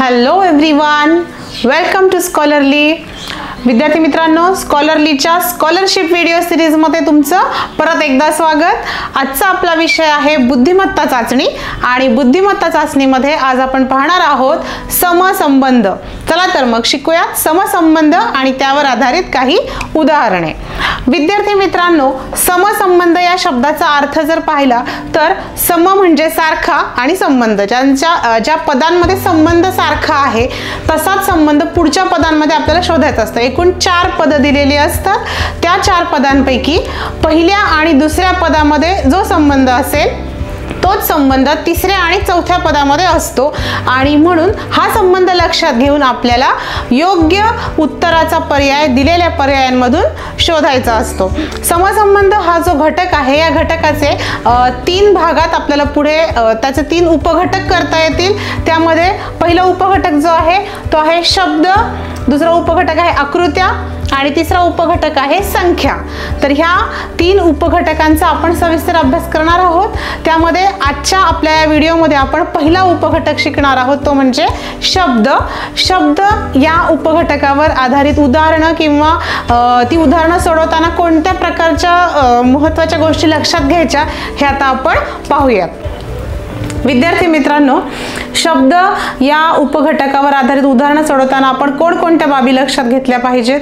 Hello everyone, welcome to Scholarly. विद्यार्थी मित्रांनो स्कॉलरलीच्या scholarship video सिरीजमध्ये तुमचं परत एकदा स्वागत. आजचा आपला विषय आहे बुद्धिमत्ता चाचणी आणि बुद्धिमत्ता चाचणीमध्ये आज आपण पाहणार आहोत समसंबंध. चला तर मग शिकूया समसंबंध आणि त्यावर आधारित काही उदाहरणे. विद्यार्थी मित्रांनो समसंबंध या शब्दाचा अर्थ जर पाहिला तर सम म्हणजे सारखा आणि संबंध. ज्यांच्या ज्या पदांमध्ये संबंध सारखा आहे तसाच संबंध पुढच्या पदांमध्ये आपल्याला शोधायचा असतं. एकूण चार पदं दिलेली असतात. त्या चार पदांपैकी पहिल्या आणि दुसऱ्या पदामध्ये जो संबंध असेल तोच संबंध तिसऱ्या आणि चौथ्या पदामध्ये असतो. आणि म्हणून हा संबंध लक्षात घेऊन आपल्याला योग्य उत्तराचा पर्याय दिलेल्या पर्यायांमधून शोधायचा असतो. समसंबंध हा जो घटक आहे या घटकाचे तीन भागात आपल्याला पुढे त्याचे तीन उपघटक करता येतील. त्यामध्ये पहिला उपघटक जो आहे तो आहे शब्द. दुसरा उपघटक आहे आकृत्या. आणि तिसरा उपघटक आहे संख्या. तर ह्या तीन उपघटकांचा आपण सविस्तर अभ्यास करणार आहोत. त्यामध्ये आजच्या आपल्या या व्हिडिओमध्ये आपण पहिला उपघटक शिकणार आहोत तो म्हणजे शब्द. शब्द या उपघटकावर आधारित उदाहरणं किंवा ती उदाहरणं सोडवताना कोणत्या प्रकारच्या महत्त्वाच्या गोष्टी लक्षात घ्यायच्या हे आता आपण पाहूयात. विद्यार्थी मित्रांनो शब्द या उपघटकावर आधारित उदाहरणं सोडवताना आपण कोणकोणत्या बाबी लक्षात घेतल्या पाहिजेत?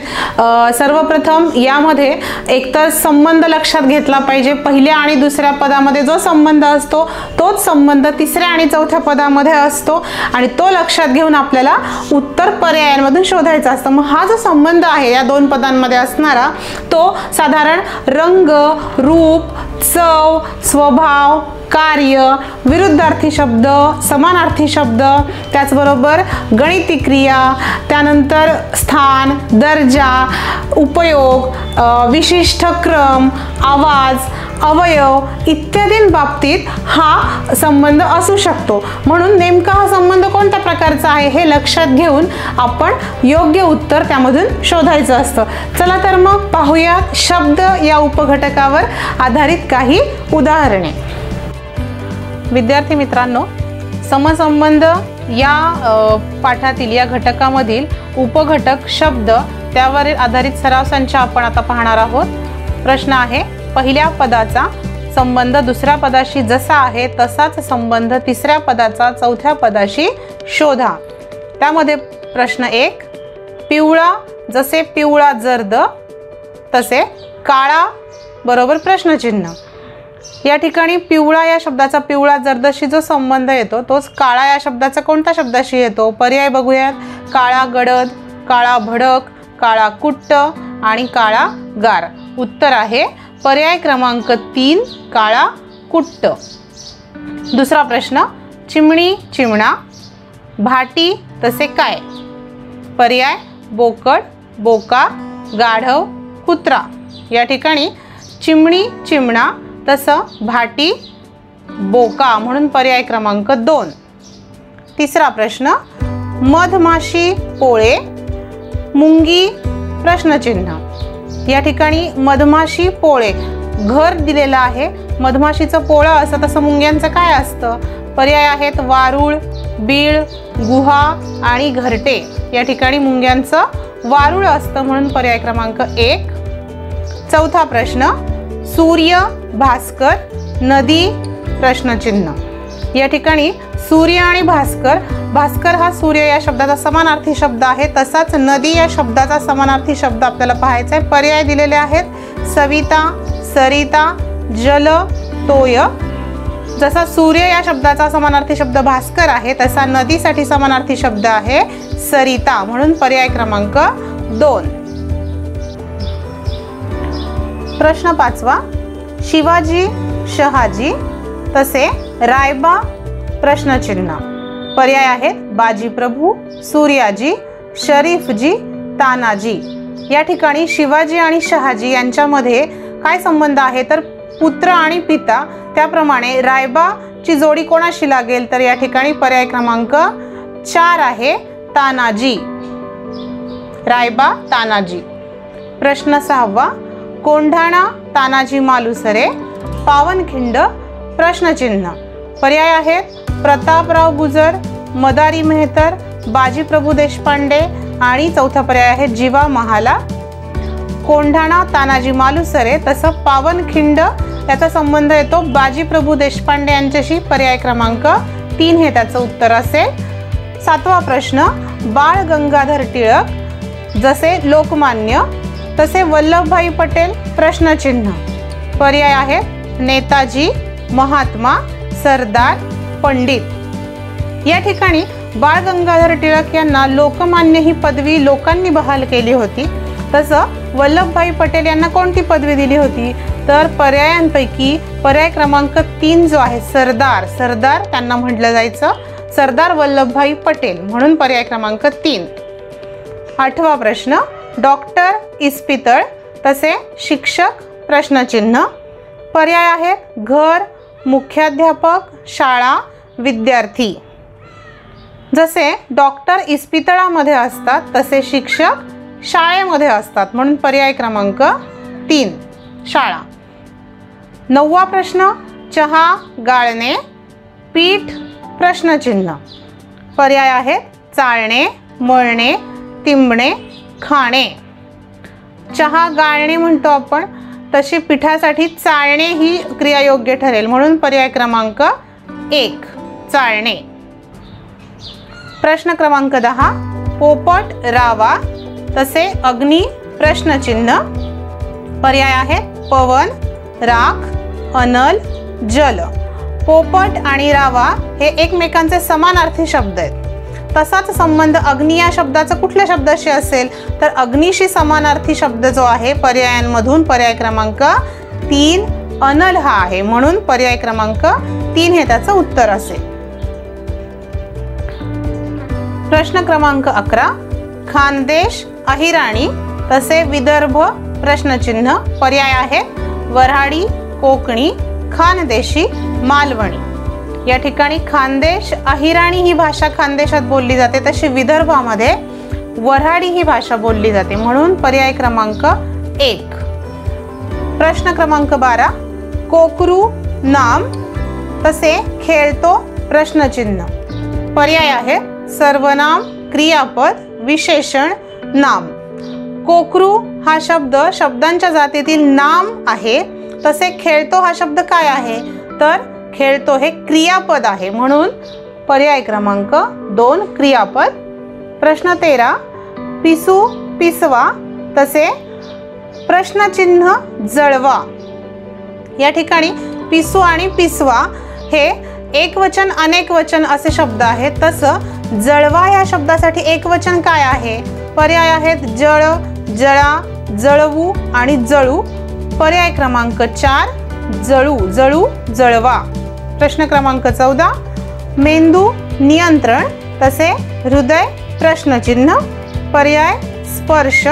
सर्वप्रथम यामध्ये एकतर संबंध लक्षात घेतला पाहिजे. पहिल्या आणि दुसऱ्या पदामध्ये जो संबंध असतो तोच संबंध तिसऱ्या आणि चौथ्या पदामध्ये असतो आणि तो लक्षात घेऊन आपल्याला उत्तर पर्यायांमधून शोधायचा असतं. मग हा जो संबंध आहे या दोन पदांमध्ये असणारा तो साधारण रंग रूप चव स्वभाव कार्य विरुद्धार्थी शब्द समानार्थी शब्द त्याचबरोबर गणिती क्रिया त्यानंतर स्थान दर्जा उपयोग विशिष्ट क्रम आवाज अवयव इत्यादींबाबतीत हा संबंध असू शकतो. म्हणून नेमका हा संबंध कोणत्या प्रकारचा आहे हे लक्षात घेऊन आपण योग्य उत्तर त्यामधून शोधायचं असतं. चला तर मग पाहूयात शब्द या उपघटकावर आधारित काही उदाहरणे. विद्यार्थी मित्रांनो समसंबंध या पाठातील या घटकामधील उपघटक शब्द त्यावर आधारित सराव संच आपण आता पाहणार आहोत. प्रश्न आहे पहिल्या पदाचा संबंध दुसऱ्या पदाशी जसा आहे तसाच संबंध तिसऱ्या पदाचा चौथ्या पदाशी शोधा. त्यामध्ये प्रश्न एक पिवळा जसे पिवळा जर्द तसे काळा बरोबर प्रश्नचिन्ह. या ठिकाणी पिवळा या शब्दाचा पिवळा जर्दशी जो संबंध येतो तोच काळा या शब्दाचा कोणत्या शब्दाशी येतो? पर्याय बघूयात. काळा गडद काळा भडक काळा कुट्ट आणि काळा गार. उत्तर आहे पर्याय क्रमांक तीन काळा कुट्ट. दुसरा प्रश्न चिमणी चिमणा भाटी तसे काय? पर्याय बोकड बोका गाढव कुत्रा. या ठिकाणी चिमणी चिमणा तसं भाटी बोका म्हणून पर्याय क्रमांक दोन. तिसरा प्रश्न मधमाशी पोळे मुंगी प्रश्नचिन्ह. या ठिकाणी मधमाशी पोळे घर दिलेलं आहे. मधमाशीचं पोळं असं तसं मुंग्यांचं काय असतं? पर्याय आहेत वारुळ बीळ गुहा आणि घरटे. या ठिकाणी मुंग्यांचं वारुळ असतं म्हणून पर्याय क्रमांक एक. चौथा प्रश्न सूर्य भास्कर नदी प्रश्नचिन्ह. या ठिकाणी सूर्य आणि भास्कर भास्कर हा सूर्य या शब्दाचा समानार्थी शब्द आहे. तसाच नदी या शब्दाचा समानार्थी शब्द आपल्याला पाहायचा आहे. पर्याय दिलेले आहेत. सविता सरिता जल तोय. जसा सूर्य या शब्दाचा समानार्थी शब्द भास्कर आहे तसा नदीसाठी समानार्थी शब्द आहे सरिता. म्हणून पर्याय क्रमांक दोन. प्रश्न पाचवा. शिवाजी शहाजी तसे रायबा प्रश्नचिन्ह. पर्याय आहेत बाजी प्रभू सूर्याजी शरीफजी तानाजी. या ठिकाणी शिवाजी आणि शहाजी यांच्यामध्ये काय संबंध आहे? तर पुत्र आणि पिता. त्याप्रमाणे रायबाची जोडी कोणाशी लागेल? तर या ठिकाणी पर्याय क्रमांक चार आहे तानाजी. रायबा तानाजी. प्रश्न सहावा. कोंढाणा तानाजी मालुसरे पावनखिंड प्रश्नचिन्ह. पर्याय आहेत प्रतापराव गुजर मदारी मेहतर बाजीप्रभू देशपांडे आणि चौथा पर्याय आहे जीवा महाला. कोंढाणा तानाजी मालुसरे तसं पावनखिंड याचा संबंध येतो बाजीप्रभू देशपांडे यांच्याशी. पर्याय क्रमांक तीन हे त्याचं उत्तर असेल. सातवा प्रश्न बाळ गंगाधर टिळक जसे लोकमान्य तसे वल्लभभाई पटेल प्रश्नचिन्ह. पर्याय आहेत नेताजी महात्मा सरदार पंडित. या ठिकाणी बाळ गंगाधर टिळक यांना लोकमान्य ही पदवी लोकांनी बहाल केली होती. तसं वल्लभभाई पटेल यांना कोणती पदवी दिली होती? तर पर्यायांपैकी पर्याय क्रमांक तीन जो आहे सरदार. सरदार त्यांना म्हटलं जायचं. सरदार वल्लभभाई पटेल म्हणून पर्याय क्रमांक तीन. आठवा प्रश्न. डॉक्टर इस्पितळ तसे शिक्षक प्रश्नचिन्ह. पर्याय आहेत घर मुख्याध्यापक शाळा विद्यार्थी. जसे डॉक्टर इस्पितळामध्ये असतात तसे शिक्षक शाळेमध्ये असतात. म्हणून पर्याय क्रमांक तीन शाळा. नववा प्रश्न चहा गाळणे पीठ प्रश्नचिन्ह. पर्याय आहेत चाळणे मळणे तिंबणे खाणे. चहा गाळणे म्हणतो आपण तशी पिठासाठी चाळणे ही क्रिया योग्य ठरेल. म्हणून पर्याय क्रमांक एक चाळणे. प्रश्न क्रमांक दहा पोपट रावा तसे अग्नी प्रश्नचिन्ह. पर्याय आहेत पवन राख अनल जल. पोपट आणि रावा हे एकमेकांचे समानार्थी शब्द आहेत. तसाच संबंध अग्नी या शब्दाचा कुठल्या शब्दाशी असेल? तर अग्निशी समानार्थी शब्द जो आहे पर्यायांमधून पर्याय क्रमांक तीन अनल हा आहे. म्हणून पर्याय क्रमांक तीन हे त्याचं उत्तर असेल. प्रश्न क्रमांक अकरा खानदेश अहिराणी तसे विदर्भ प्रश्नचिन्ह पर्याय आहे वऱ्हाडी कोकणी खानदेशी मालवणी. या ठिकाणी खानदेश अहिराणी ही भाषा खानदेशात बोलली जाते. तशी विदर्भामध्ये वऱ्हाडी ही भाषा बोलली जाते. म्हणून पर्याय क्रमांक एक. प्रश्न क्रमांक बारा. कोकरू नाम तसे खेळतो प्रश्नचिन्ह. पर्याय आहे सर्वनाम क्रियापद विशेषण नाम. कोकरू हा शब्द शब्दांच्या जातीतील नाम आहे. तसे खेळतो हा शब्द काय आहे? तर खेळतो हे क्रियापद आहे. म्हणून पर्याय क्रमांक दोन क्रियापद. प्रश्न तेरा पिसू पिसवा तसे प्रश्नचिन्ह जळवा. या ठिकाणी पिसू आणि पिसवा हे एक वचन अनेक वचन असे शब्द आहेत. तसं जळवा या शब्दासाठी एक वचन काय आहे? पर्याय आहेत जळ जळा जळवू आणि जळू. पर्याय क्रमांक चार जळू जळू जळवा. प्रश्न क्रमांक चौदा. मेंदू नियंत्रण तसे हृदय प्रश्नचिन्ह पर्याय स्पर्श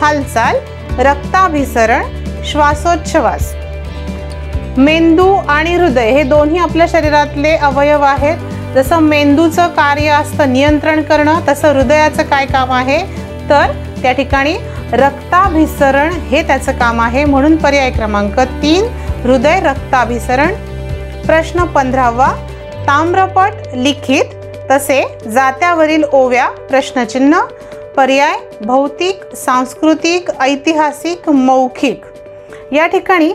हालचाल रक्ताभिसरण श्वासोच्छवास. मेंदू आणि हृदय हे दोन्ही आपल्या शरीरातले अवयव आहेत. जसं मेंदूचं कार्य असतं नियंत्रण करणं तसं हृदयाचं काय काम आहे? तर त्या ठिकाणी रक्ताभिसरण हे त्याचं काम आहे. म्हणून पर्याय क्रमांक तीन हृदय रक्ताभिसरण प्रश्न पंधरावा ताम्रपट लिखित तसे जात्यावरील ओव्या प्रश्नचिन्ह पर्याय भौतिक सांस्कृतिक ऐतिहासिक मौखिक. या ठिकाणी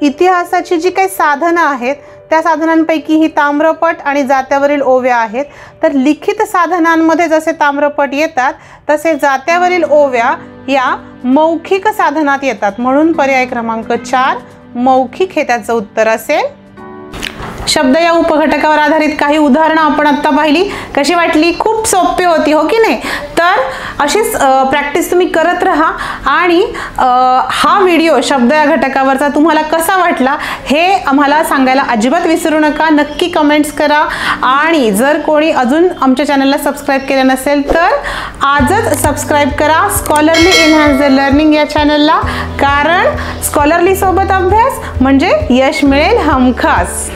इतिहासाची जी काही साधनं आहेत त्या साधनांपैकी ही ताम्रपट आणि जात्यावरील ओव्या आहेत. तर लिखित साधनांमध्ये जसे ताम्रपट येतात तसे जात्यावरील ओव्या या मौखिक साधनात येतात. म्हणून पर्याय क्रमांक चार मौखिक हे त्याचं उत्तर असेल. शब्द या उपघटकावर आधारित काही उदाहरणं आपण आत्ता पाहिली. कशी वाटली? खूप सोपी होती हो की नाही? तर अशीच प्रॅक्टिस तुम्ही करत राहा आणि हा व्हिडिओ शब्द या घटकावरचा तुम्हाला कसा वाटला हे आम्हाला सांगायला अजिबात विसरू नका. नक्की कमेंट्स करा आणि जर कोणी अजून आमच्या चॅनलला सबस्क्राईब केलं नसेल तर आजच सबस्क्राईब करा. स्कॉलरली एनहान्स द लर्निंग या चॅनलला कारण स्कॉलरलीसोबत अभ्यास म्हणजे यश मिळेल हमखास.